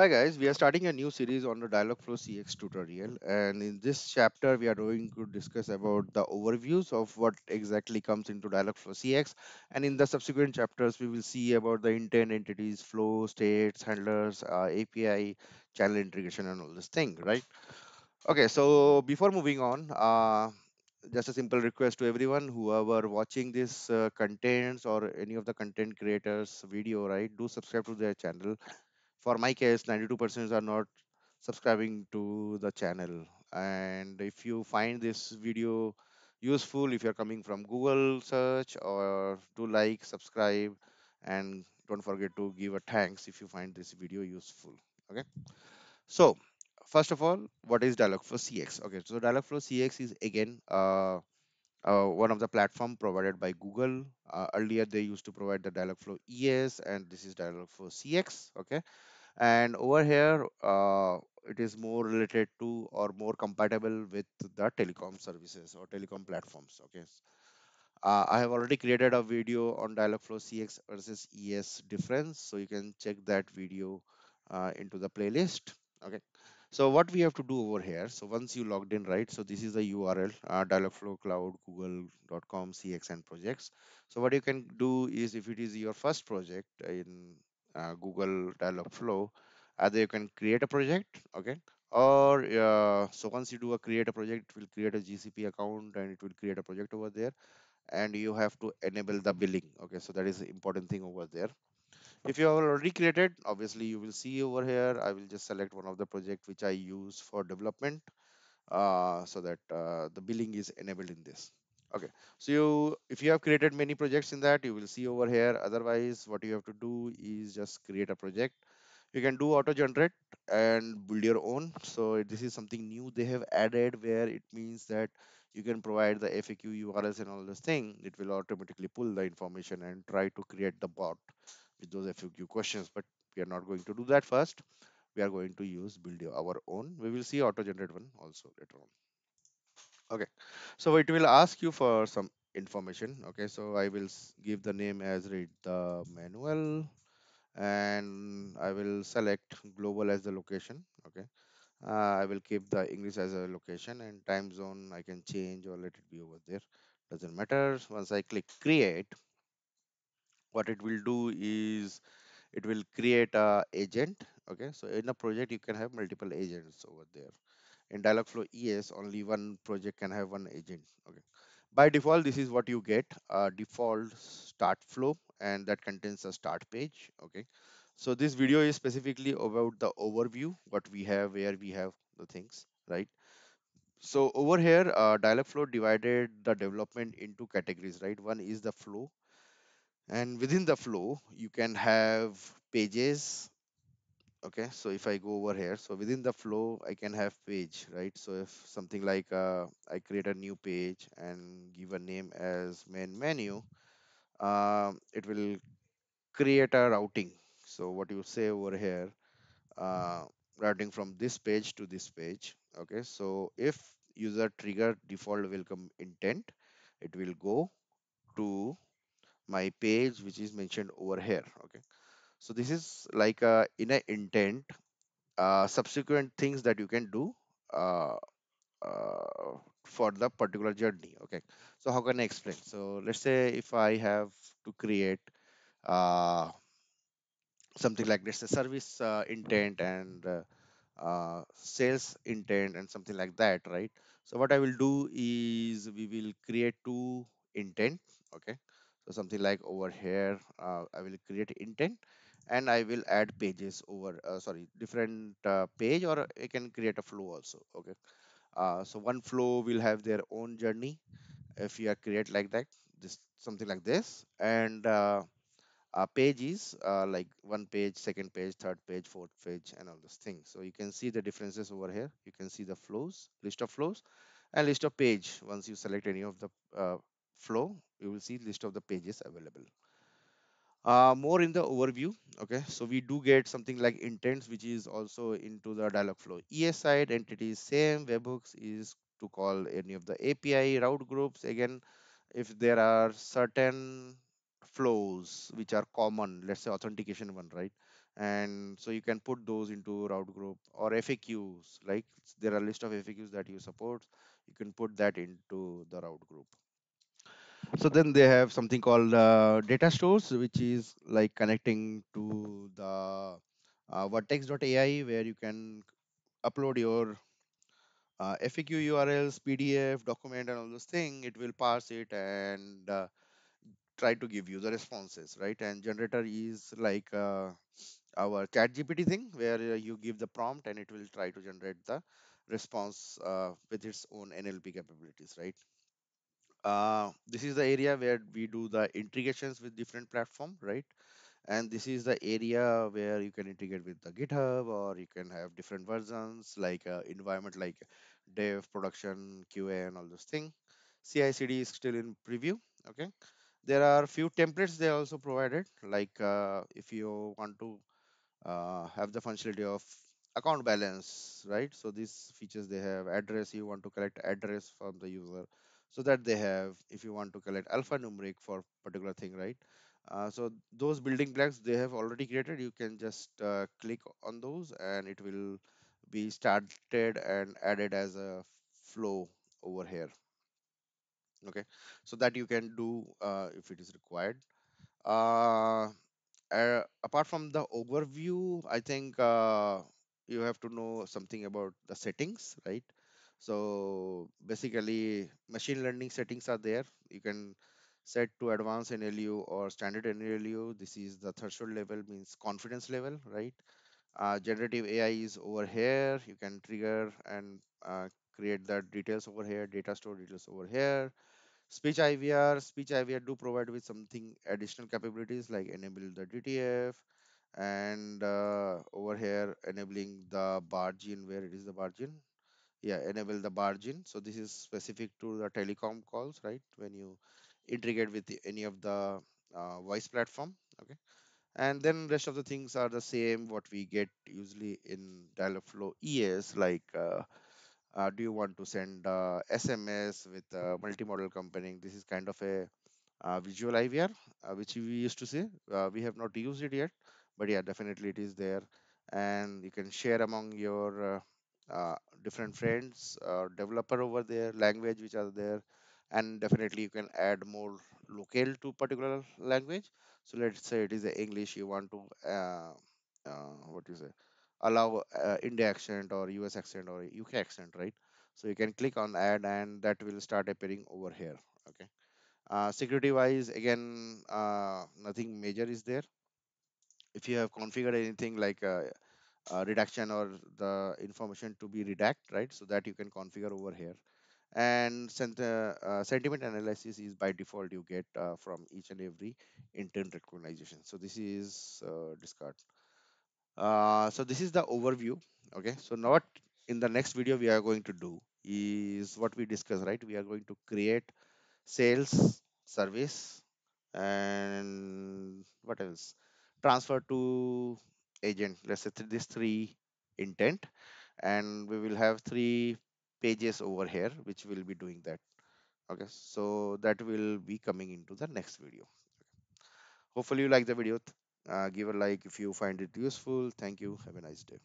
Hi guys, we are starting a new series on the Dialogflow CX tutorial and in this chapter we are going to discuss about the overviews of what exactly comes into Dialogflow CX and in the subsequent chapters we will see about the intent entities, flow, states, handlers, uh, API, channel integration and all this thing, right? Okay, so before moving on, uh, just a simple request to everyone whoever watching this uh, contents or any of the content creators video, right? Do subscribe to their channel for my case 92% are not subscribing to the channel. And if you find this video useful if you're coming from google search or do like subscribe and don't forget to give a thanks if you find this video useful okay? So first of all what is dialogflow cx okay so dialogflow cx is again uh, uh, one of the platform provided by google. Uh, earlier they used to provide the dialogflow es and this is dialogflow cx okay and over here uh, it is more related to or more compatible with the telecom services or telecom platforms okay? Uh, i have already created a video on dialogflow cx versus es difference so you can check that video uh, into the playlist okay? So what we have to do over here so once you logged in right so this is the url uh, dialogflow cloud google.com cx and projects. So what you can do is if it is your first project in uh, google dialogflow either you can create a project okay or uh, so once you do a create a project it will create a gcp account and it will create a project over there and you have to enable the billing okay so that is important thing over there. If you have already created obviously you will see over here i will just select one of the project which i use for development uh, so that uh, the billing is enabled in this okay. So you if you have created many projects in that you will see over here. Otherwise what you have to do is just create a project. You can do auto generate and build your own. So this is something new they have added where it means that you can provide the faq urls and all this thing. It will automatically pull the information and try to create the bot with those faq questions. But we are not going to do that first. We are going to use build your- our own. We will see auto generate one also later on okay so it will ask you for some information okay so i will give the name as read the manual and I will select global as the location. Okay. Uh, I will keep the English as a location and time zone I can change or let it be over there. Doesn't matter. Once I click create, what it will do is it will create a agent. Okay. So in a project you can have multiple agents over there. In Dialogflow ES, only one project can have one agent. Okay. By default, this is what you get, default start flow, and that contains a start page. Okay. So this video is specifically about the overview, what we have, where we have the things, right? So over here, uh, Dialogflow divided the development into categories, right? One is the flow, and within the flow, you can have pages. Okay, so if I go over here, so within the flow, I can have page, right? So if something like uh, I create a new page and give a name as main menu, um, it will create a routing. So what you say over here uh, routing from this page to this page okay so if user trigger default welcome intent it will go to my page which is mentioned over here okay so this is like a in a intent uh, subsequent things that you can do uh, uh, for the particular journey okay? So how can i explain? So let's say if i have to create uh, something like this a service uh, intent and uh, uh, sales intent and something like that right? So what i will do is we will create two intent okay? So something like over here uh, i will create intent and i will add pages over uh, sorry different uh, page or i can create a flow also okay uh, so one flow will have their own journey if you are create like that this something like this and uh, uh, page is uh, like one page, second page, third page, fourth page, and all those things. So you can see the differences over here. You can see the flows, list of flows, and list of page. Once you select any of the uh, flow, you will see list of the pages available. Uh, more in the overview. Okay, so we do get something like intents, which is also into the dialog flow. ES side entities same. Webhooks is to call any of the API route groups again if there are certain flows which are common let's say authentication one right and so you can put those into route group or faqs like there are list of faqs that you support you can put that into the route group so then they have something called uh, data stores which is like connecting to the uh, Vertex AI where you can upload your uh, faq urls pdf document and all those things it will parse it and uh, try to give you the responses right? And generator is like uh, our chat gpt thing where uh, you give the prompt and it will try to generate the response uh, with its own nlp capabilities right uh, this is the area where we do the integrations with different platform right? And this is the area where you can integrate with the github or you can have different versions like uh, environment like dev production qa and all those things ci/cd is still in preview okay? There are few templates they also provided like uh, if you want to uh, have the functionality of account balance right? So these features they have address you want to collect address from the user so that they have if you want to collect alphanumeric for particular thing right? Uh, so those building blocks they have already created you can just uh, click on those and it will be started and added as a flow over here. Okay? So that you can do uh, if it is required. Uh, uh, apart from the overview, I think uh, you have to know something about the settings, right? So basically, machine learning settings are there. You can set to advanced NLU or standard NLU. This is the threshold level, means confidence level, right? Uh, generative AI is over here. You can trigger and uh, create the details over here, data store details over here Speech IVR, speech IVR do provide with something additional capabilities like enable the DTMF and uh, over here enabling the barge-in where it is the barge-in. Yeah, enable the barge-in. So this is specific to the telecom calls, right? When you integrate with any of the uh, voice platform. Okay. And then rest of the things are the same what we get usually in Dialogflow ES like uh, uh, do you want to send uh, SMS with uh, multimodal company This is kind of a uh, visual IVR, uh, which we used to say. Uh, we have not used it yet, but yeah, definitely it is there. And you can share among your uh, uh, different friends, uh, developer over there, language which are there, and definitely you can add more locale to particular language. So let's say it is a English, you want to uh, uh, what you say, allow uh, India accent or US accent or UK accent, right? So you can click on add and that will start appearing over here. Okay uh, security wise, again, uh, nothing major is there. If you have configured anything like uh, uh, redaction or the information to be redact, right? So that you can configure over here. And sent, uh, uh, sentiment analysis is by default you get uh, from each and every intent recognition. So this is uh, discard. So this is the overview. Okay. So now what in the next video we are going to do is what we discuss right? We are going to create sales, service, and what else transfer to agent let's say th- this three intent and we will have three pages over here which will be doing that. Okay so that will be coming into the next video. Hopefully you like the video. Uh, give a like if you find it useful. Thank you. Have a nice day